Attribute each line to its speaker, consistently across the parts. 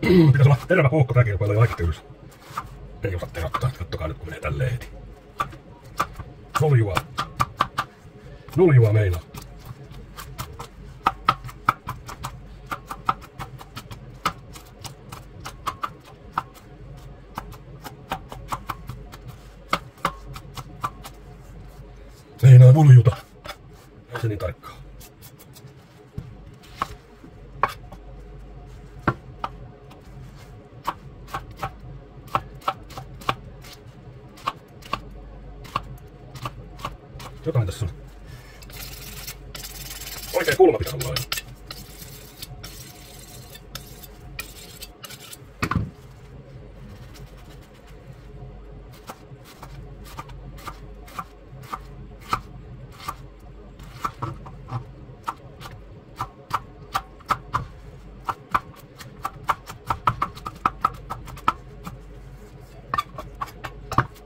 Speaker 1: Pitäisi olla terävä puukko tää kilpailu jo aika tylsä. Ei osaa terottaa. Kattokaa nyt kun menee tälleen heti. Nuljua. Nuljua meinaa. Meinaa nuljuta. Ei se niin tarkkaa. Jotain tässä on. Oikein kulma pitää olla.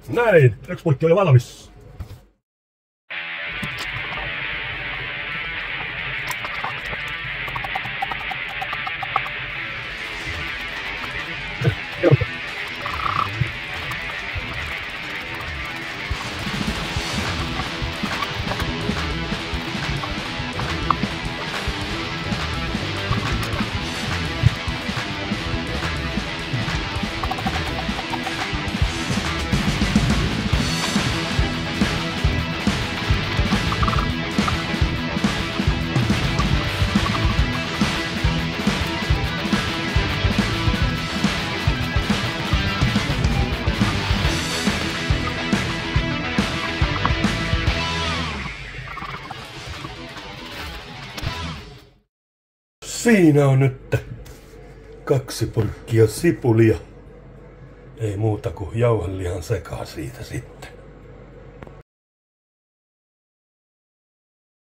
Speaker 1: Näin, yksi purkki oli valmis. Siinä on nyt kaksi purkkia sipulia. Ei muuta kuin jauhelihan sekaa siitä sitten.